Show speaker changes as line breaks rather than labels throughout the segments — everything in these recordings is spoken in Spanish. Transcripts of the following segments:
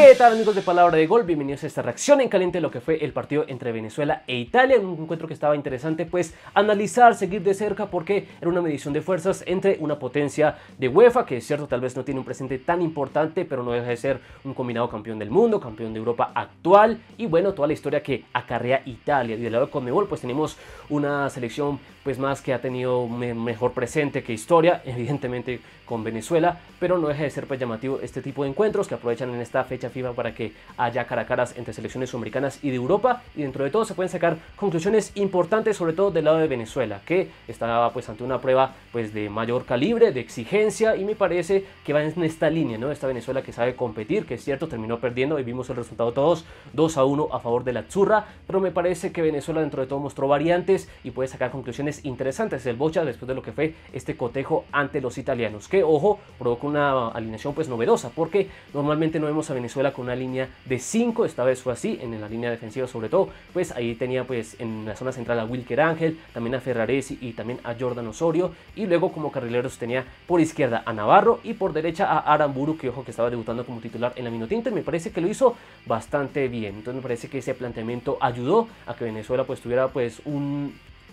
¿Qué tal amigos de Palabra de Gol? Bienvenidos a esta reacción en caliente de lo que fue el partido entre Venezuela e Italia, un encuentro que estaba interesante pues analizar, seguir de cerca porque era una medición de fuerzas entre una potencia de UEFA, que es cierto tal vez no tiene un presente tan importante, pero no deja de ser un combinado campeón del mundo, campeón de Europa actual y bueno, toda la historia que acarrea Italia. Y del lado de Conmebol pues tenemos una selección pues más que ha tenido mejor presente que historia, evidentemente con Venezuela, pero no deja de ser pues llamativo este tipo de encuentros que aprovechan en esta fecha FIFA para que haya cara a caras entre selecciones sudamericanas y de Europa y dentro de todo se pueden sacar conclusiones importantes sobre todo del lado de Venezuela que estaba pues ante una prueba pues de mayor calibre, de exigencia y me parece que va en esta línea, ¿no? Esta Venezuela que sabe competir, que es cierto, terminó perdiendo y vimos el resultado todos 2 a 1 a favor de la Zurra, pero me parece que Venezuela dentro de todo mostró variantes y puede sacar conclusiones interesantes del Bocha después de lo que fue este cotejo ante los italianos, que ojo, provoca una alineación pues novedosa porque normalmente no vemos a Venezuela Con una línea de 5, esta vez fue así, en la línea defensiva sobre todo, pues ahí tenía pues en la zona central a Wilker Ángel, también a Ferraresi y también a Jordan Osorio, y luego como carrileros tenía por izquierda a Navarro y por derecha a Aramburu, que ojo que estaba debutando como titular en la Minotinta, me parece que lo hizo bastante bien, entonces me parece que ese planteamiento ayudó a que Venezuela pues tuviera pues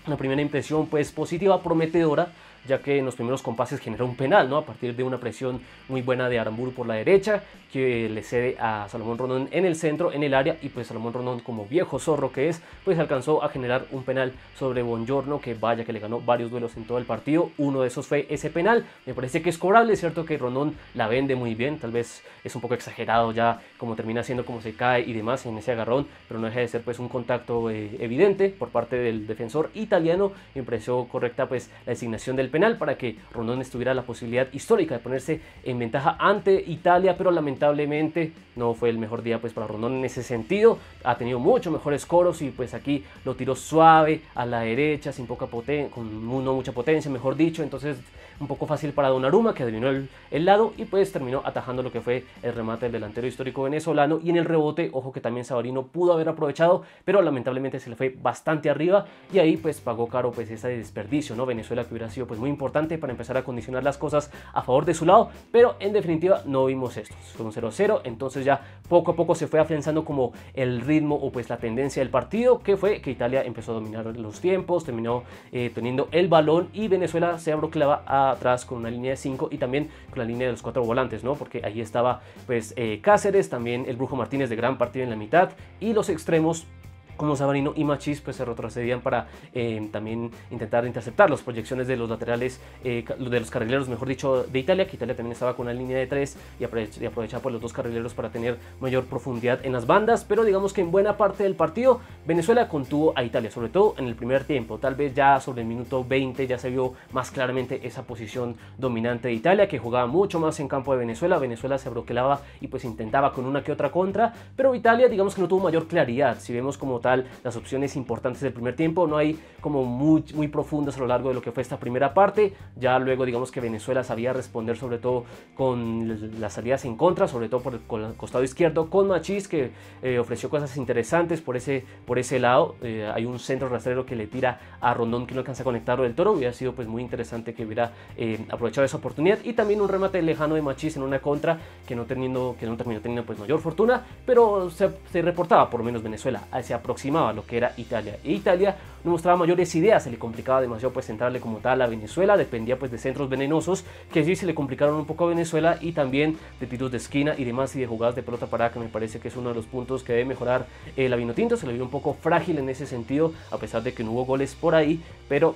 una primera impresión pues positiva, prometedora, ya que en los primeros compases generó un penal, ¿no? A partir de una presión muy buena de Aramburu por la derecha, que le cede a Salomón Rondón en el centro, en el área, y pues Salomón Rondón, como viejo zorro que es, pues alcanzó a generar un penal sobre Bongiorno, que vaya que le ganó varios duelos en todo el partido. Uno de esos fue ese penal. Me parece que es cobrable, cierto que Rondón la vende muy bien, tal vez es un poco exagerado ya como termina siendo, como se cae y demás en ese agarrón, pero no deja de ser pues un contacto eh, evidente por parte del defensor italiano. Pareció correcta pues la designación del penal para que Rondón estuviera la posibilidad histórica de ponerse en ventaja ante Italia, pero lamentablemente no fue el mejor día pues para Rondón en ese sentido. Ha tenido mucho mejores coros y pues aquí lo tiró suave a la derecha, sin poca potencia, con no mucha potencia, mejor dicho. Entonces un poco fácil para Donnarumma que adivinó el, lado y pues terminó atajando lo que fue el remate del delantero histórico venezolano y en el rebote, ojo que también Sabarino pudo haber aprovechado, pero lamentablemente se le fue bastante arriba y ahí pues pagó caro pues ese desperdicio, ¿no? Venezuela que hubiera sido pues muy importante para empezar a condicionar las cosas a favor de su lado, pero en definitiva no vimos esto, fue un 0-0, entonces ya poco a poco se fue afianzando como el ritmo o pues la tendencia del partido, que fue que Italia empezó a dominar los tiempos, terminó eh, teniendo el balón y Venezuela se abroclava a atrás con una línea de 5 y también con la línea de los cuatro volantes, ¿no? Porque ahí estaba pues eh, Cáceres, también el Brujo Martínez de gran partido en la mitad y los extremos como Sabarino y Machis pues se retrocedían para eh, también intentar interceptar las proyecciones de los laterales, eh, de los carrileros, mejor dicho, de Italia, que Italia también estaba con una línea de tres y, aprovechaba por los dos carrileros para tener mayor profundidad en las bandas, pero digamos que en buena parte del partido Venezuela contuvo a Italia, sobre todo en el primer tiempo, tal vez ya sobre el minuto 20 ya se vio más claramente esa posición dominante de Italia, que jugaba mucho más en campo de Venezuela, Venezuela se broquelaba y pues intentaba con una que otra contra, pero Italia digamos que no tuvo mayor claridad, si vemos como las opciones importantes del primer tiempo. No hay como muy, muy profundas a lo largo de lo que fue esta primera parte. Ya luego digamos que Venezuela sabía responder sobre todo con las salidas en contra, sobre todo por el costado izquierdo, con Machis que eh, ofreció cosas interesantes por ese, por ese lado. Eh, hay un centro rastrero que le tira a Rondón que no alcanza a conectarlo del toro. Hubiera sido pues muy interesante que hubiera eh, aprovechado esa oportunidad. Y también un remate lejano de Machis en una contra que no, teniendo, que no terminó teniendo pues mayor fortuna, pero se, se reportaba por menos Venezuela a ese aproximaba a lo que era Italia. E Italia no mostraba mayores ideas, se le complicaba demasiado pues centrarle como tal a Venezuela, dependía pues de centros venenosos que sí se le complicaron un poco a Venezuela y también de tiros de esquina y demás y de jugadas de pelota parada que me parece que es uno de los puntos que debe mejorar el eh, Tinto, se le vio un poco frágil en ese sentido a pesar de que no hubo goles por ahí, pero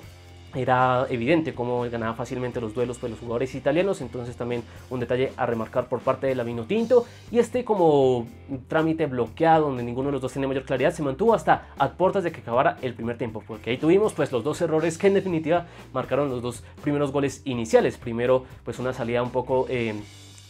era evidente cómo ganaba fácilmente los duelos pues, los jugadores italianos, entonces también un detalle a remarcar por parte de la Tinto. Y este como trámite bloqueado donde ninguno de los dos tenía mayor claridad se mantuvo hasta a puertas de que acabara el primer tiempo, porque ahí tuvimos pues los dos errores que en definitiva marcaron los dos primeros goles iniciales, primero pues una salida un poco... Eh,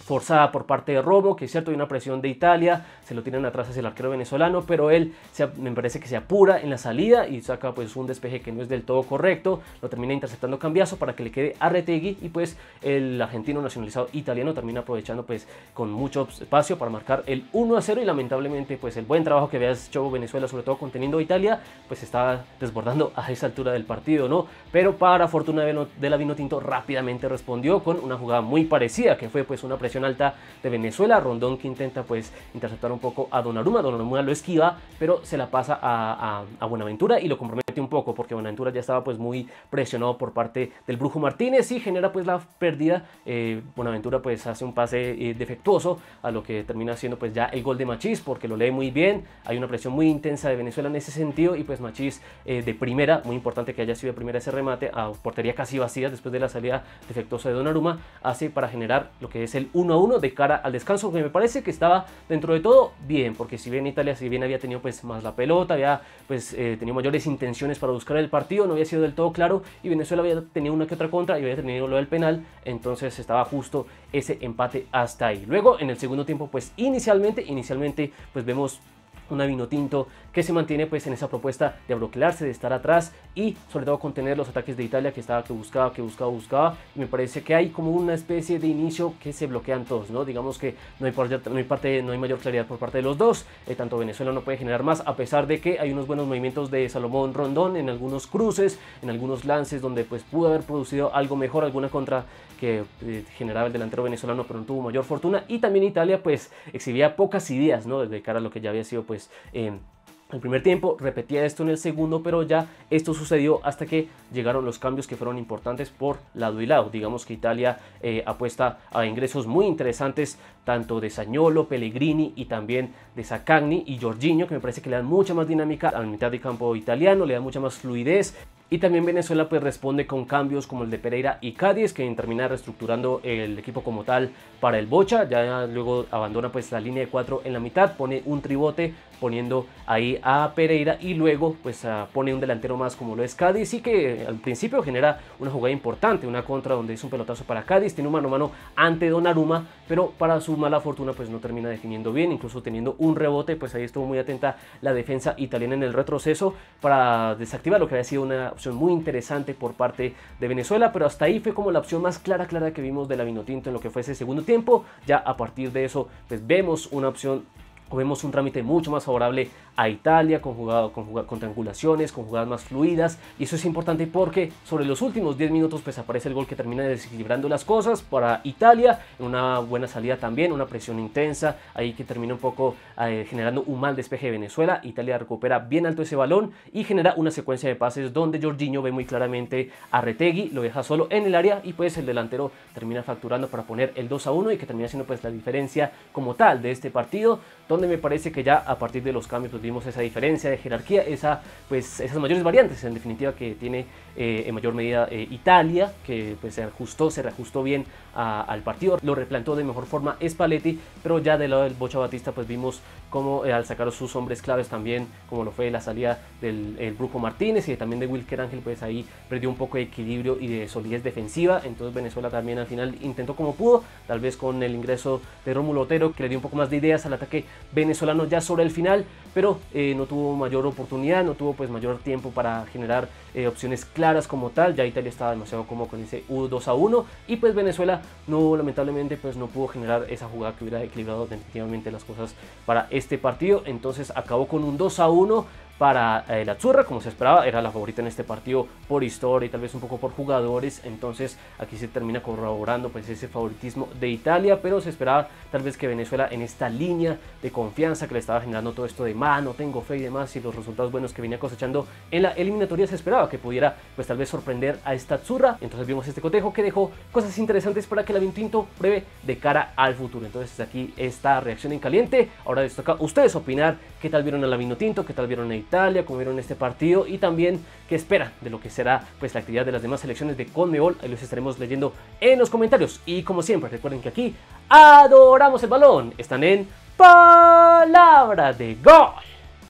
forzada por parte de Romo, que es cierto, hay una presión de Italia, se lo tiran atrás hacia el arquero venezolano, pero él me parece que se apura en la salida y saca pues un despeje que no es del todo correcto, lo termina interceptando Cambiazo para que le quede a Retegui y pues el argentino nacionalizado italiano termina aprovechando pues con mucho espacio para marcar el 1 a 0 y lamentablemente pues el buen trabajo que había hecho Venezuela, sobre todo conteniendo a Italia, pues estaba desbordando a esa altura del partido, ¿no? Pero para fortuna de la Vinotinto rápidamente respondió con una jugada muy parecida, que fue pues una presión alta de Venezuela, Rondón que intenta pues interceptar un poco a Donnarumma, Donnarumma lo esquiva, pero se la pasa a, a, Buenaventura y lo compromete un poco porque Buenaventura ya estaba pues muy presionado por parte del Brujo Martínez y genera pues la pérdida, eh, Buenaventura pues hace un pase eh, defectuoso a lo que termina siendo pues ya el gol de Machís porque lo lee muy bien, hay una presión muy intensa de Venezuela en ese sentido y pues Machís eh, de primera, muy importante que haya sido de primera ese remate a portería casi vacía después de la salida defectuosa de Donnarumma, hace para generar lo que es el 1 a 1 de cara al descanso que me parece que estaba dentro de todo bien, porque si bien Italia si bien había tenido pues más la pelota, había pues eh, tenido mayores intenciones para buscar el partido, no había sido del todo claro y Venezuela había tenido una que otra contra y había tenido lo del penal, entonces estaba justo ese empate hasta ahí. Luego en el segundo tiempo pues inicialmente, inicialmente pues vemos una vino tinto que se mantiene pues en esa propuesta de abroquelarse, de estar atrás y sobre todo contener los ataques de Italia que estaba que buscaba, que buscaba, buscaba y me parece que hay como una especie de inicio que se bloquean todos, ¿no? Digamos que no hay, no hay, parte, no hay mayor claridad por parte de los dos, eh, tanto Venezuela no puede generar más a pesar de que hay unos buenos movimientos de Salomón Rondón en algunos cruces, en algunos lances donde pues pudo haber producido algo mejor, alguna contra que eh, generaba el delantero venezolano pero no tuvo mayor fortuna y también Italia pues exhibía pocas ideas, ¿no? De cara a lo que ya había sido pues eh, el primer tiempo, repetía esto en el segundo, pero ya esto sucedió hasta que llegaron los cambios que fueron importantes por lado y lado. Digamos que Italia eh, apuesta a ingresos muy interesantes, tanto de Sañolo, Pellegrini y también de Sacagni y Jorginho, que me parece que le dan mucha más dinámica a la mitad de campo italiano, le da mucha más fluidez. Y también Venezuela pues responde con cambios como el de Pereira y Cádiz, que termina reestructurando el equipo como tal para el Bocha. Ya luego abandona pues la línea de cuatro en la mitad, pone un tribote poniendo ahí a Pereira y luego pues pone un delantero más como lo es Cádiz y que al principio genera una jugada importante, una contra donde es un pelotazo para Cádiz, tiene un mano a mano ante Donnarumma, pero para su mala fortuna pues no termina definiendo bien, incluso teniendo un rebote, pues ahí estuvo muy atenta la defensa italiana en el retroceso para desactivar lo que había sido una opción muy interesante por parte de Venezuela, pero hasta ahí fue como la opción más clara, clara que vimos de la Vinotinto en lo que fue ese segundo tiempo, ya a partir de eso pues vemos una opción vemos un trámite mucho más favorable a Italia, con, jugado, con, con, triangulaciones, con jugadas más fluidas. Y eso es importante porque sobre los últimos 10 minutos pues aparece el gol que termina desequilibrando las cosas para Italia. Una buena salida también, una presión intensa, ahí que termina un poco eh, generando un mal despeje de Venezuela. Italia recupera bien alto ese balón y genera una secuencia de pases donde Jorginho ve muy claramente a Retegui, lo deja solo en el área y pues el delantero termina facturando para poner el 2 a 1 y que termina siendo pues la diferencia como tal de este partido, donde me parece que ya a partir de los cambios pues, vimos esa diferencia de jerarquía, esa, pues, esas mayores variantes en definitiva que tiene eh, en mayor medida eh, Italia, que pues, se ajustó, se reajustó bien al partido, lo replantó de mejor forma Spalletti, pero ya del lado del Bocha Batista pues vimos como eh, al sacar sus hombres claves también, como lo fue la salida del el Brujo Martínez y también de Wilker Ángel, pues ahí perdió un poco de equilibrio y de solidez defensiva, entonces Venezuela también al final intentó como pudo, tal vez con el ingreso de Rómulo Otero que le dio un poco más de ideas al ataque venezolano ya sobre el final, pero no tuvo mayor oportunidad, no tuvo pues mayor tiempo para generar opciones claras como tal, ya Italia estaba demasiado cómodo con ese U2 a 1 y pues Venezuela no lamentablemente pues no pudo generar esa jugada que hubiera equilibrado definitivamente las cosas para este partido, entonces acabó con un 2 a 1 para eh, la Zurra, como se esperaba, era la favorita en este partido por historia y tal vez un poco por jugadores, entonces aquí se termina corroborando pues ese favoritismo de Italia, pero se esperaba tal vez que Venezuela en esta línea de confianza que le estaba generando todo esto de mano, tengo fe y demás y los resultados buenos que venía cosechando en la eliminatoria se esperaba que pudiera pues tal vez sorprender a esta Zurra, entonces vimos este cotejo que dejó cosas interesantes para que la Vintinto pruebe de cara al futuro, entonces aquí esta reacción en caliente, ahora les toca a ustedes opinar qué tal vieron a la Vinotinto, qué tal vieron a Italia, cómo vieron este partido y también qué esperan de lo que será pues la actividad de las demás selecciones de Conmebol. Ahí los estaremos leyendo en los comentarios. Y como siempre, recuerden que aquí adoramos el balón. Están en Palabra de Gol.